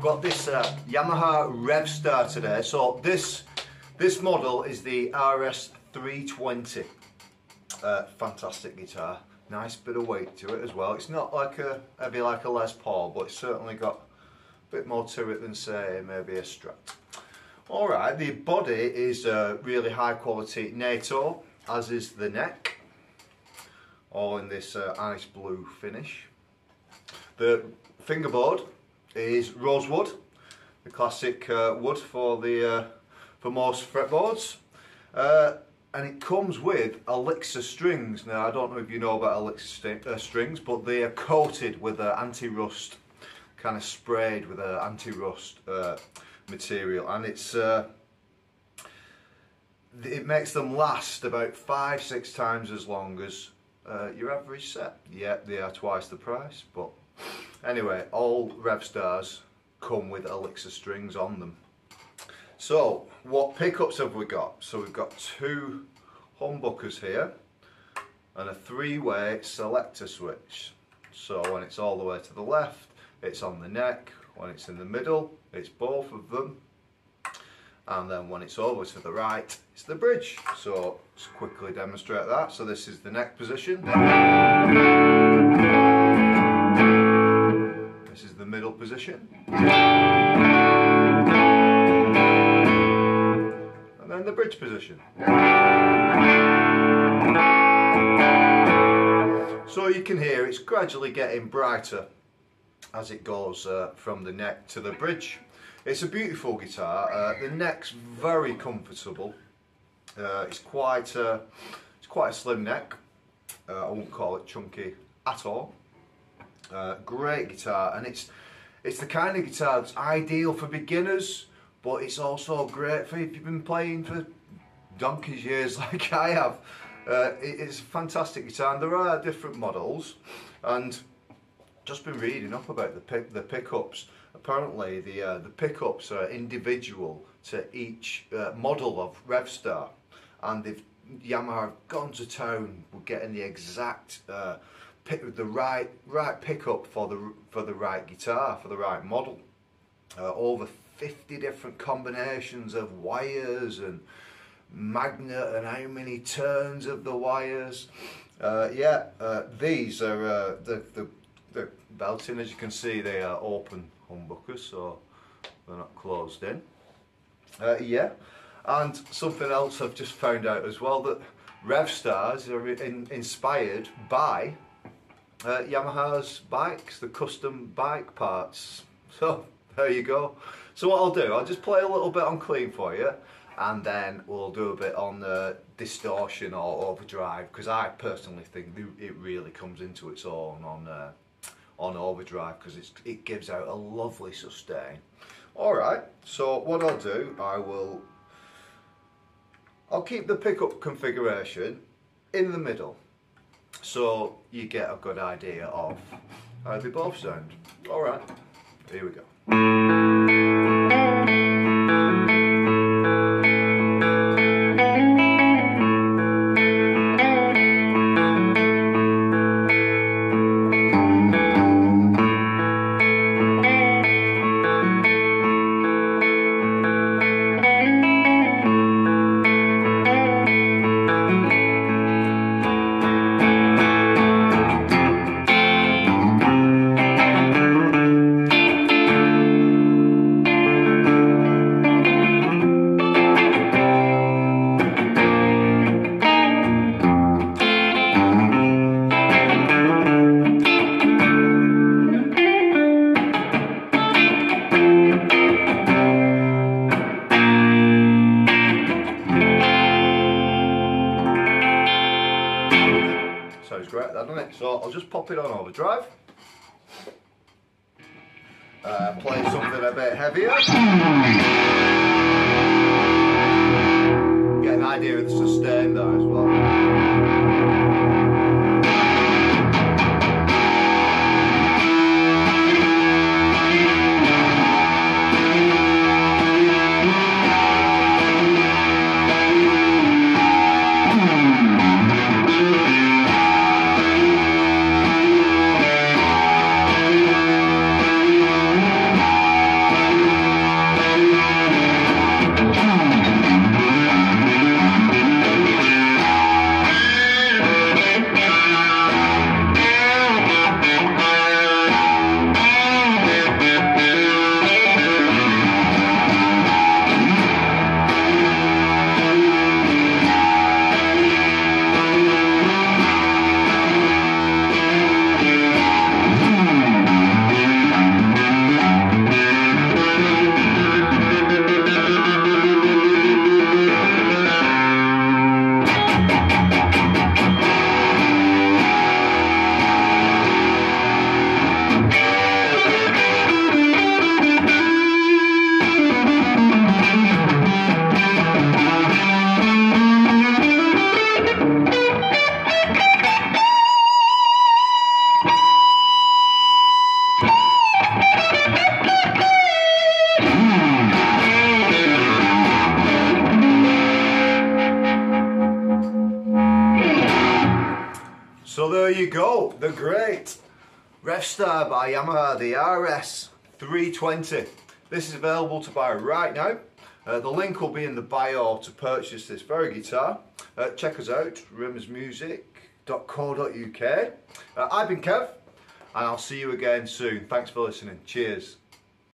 got this uh, Yamaha Revstar today. So this this model is the RS320. Uh, fantastic guitar, nice bit of weight to it as well. It's not like a heavy like a Les Paul, but it's certainly got a bit more to it than say maybe a Strat. All right, the body is uh, really high quality NATO, as is the neck, all in this uh, ice blue finish. The fingerboard is rosewood, the classic uh, wood for the uh, for most fretboards. Uh, and it comes with Elixir strings. Now I don't know if you know about Elixir uh, strings, but they are coated with uh, anti-rust, kind of sprayed with an anti-rust uh, material, and it's it makes them last about five, six times as long as your average set. Yeah, they are twice the price, but Anyway, all Revstars come with Elixir strings on them. So, what pickups have we got? So we've got two humbuckers here and a three-way selector switch. So when it's all the way to the left, it's on the neck. When it's in the middle, it's both of them. And then when it's over to the right, it's the bridge. So let's quickly demonstrate that. So this is the neck position. Position. And then the bridge position. So you can hear it's gradually getting brighter as it goes uh, from the neck to the bridge. It's a beautiful guitar. Uh, the neck's very comfortable. Uh, it's quite uh, it's quite a slim neck. Uh, I won't call it chunky at all. Uh, great guitar, and it's it's the kind of guitar that's ideal for beginners, but it's also great for if you've been playing for donkey's years like I have. Uh, it's a fantastic guitar, and there are different models, and just been reading up about the pick, the pickups. Apparently, the uh, the pickups are individual to each uh, model of Revstar, and they've Yamaha have gone to town with getting the exact uh, pick the right right pickup for the for the right guitar for the right model. Uh, over 50 different combinations of wires and magnet and how many turns of the wires. Uh, yeah, uh, these are uh, the, the the belting as you can see they are open humbuckers so they're not closed in. Uh, yeah, and something else I've just found out as well that Revstars are in, inspired by uh, Yamaha's bikes, the custom bike parts. So there you go. So what I'll do, I'll just play a little bit on clean for you and then we'll do a bit on the distortion or overdrive because I personally think it really comes into its own on uh, on overdrive because it gives out a lovely sustain. Alright, so what I'll do, I will I'll keep the pickup configuration in the middle so you get a good idea of how they both sound. Alright, here we go. So I'll just pop it on overdrive. Uh, play something a bit heavier. Get an idea of the sustain there as well. There you go, the great Revstar by Yamaha, the RS 320. This is available to buy right now. Uh, the link will be in the bio to purchase this very guitar. Uh, check us out, rimmersmusic.co.uk. Uh, I've been Kev, and I'll see you again soon. Thanks for listening. Cheers.